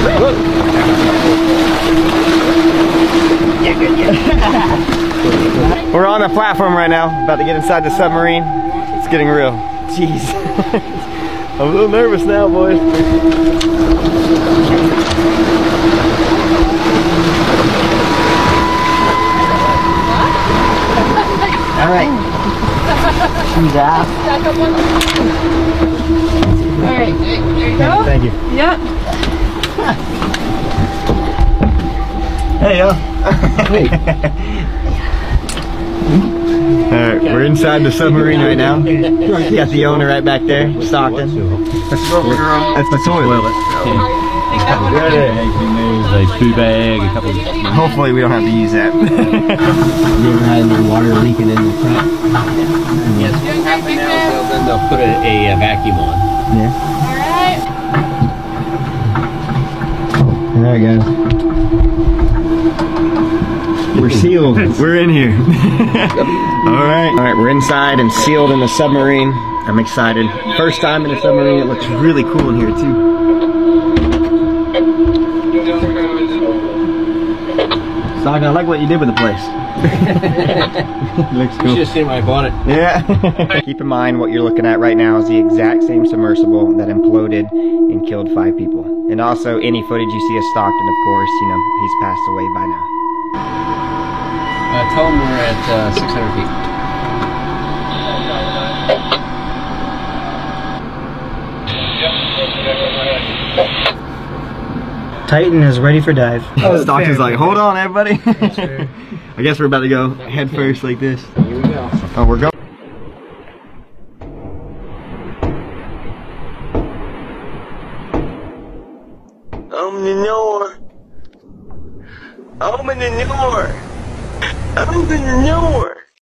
We're on the platform right now, about to get inside the submarine. It's getting real. Jeez. I'm a little nervous now, boys. All right. Shoes off. All right, there you go. Thank you. Yep. Hey, yo. All right, we're inside the submarine right now. Got the owner right back there, Stockton. That's the toilet. There's a food bag, a couple of Hopefully we don't have to use that. You ever had any water leaking in the front? Yes, half an so then they'll put a, a, vacuum on. Yeah. All right. All right, guys. We're sealed. We're in here. All right. All right, we're inside and sealed in the submarine. I'm excited. First time in a submarine. It looks really cool in here too. Stockton, I like what you did with the place. looks You cool. should have seen when I bought it. Yeah. Keep in mind what you're looking at right now is the exact same submersible that imploded and killed five people. And also any footage you see of Stockton, of course, you know, he's passed away by now. Uh, tell them we're at uh, 600 feet. Titan is ready for dive. The Stockton's like, hold on, everybody. I guess we're about to go head first like this. Here we go. Oh, we're going. Open the door. Open the door. Open the door.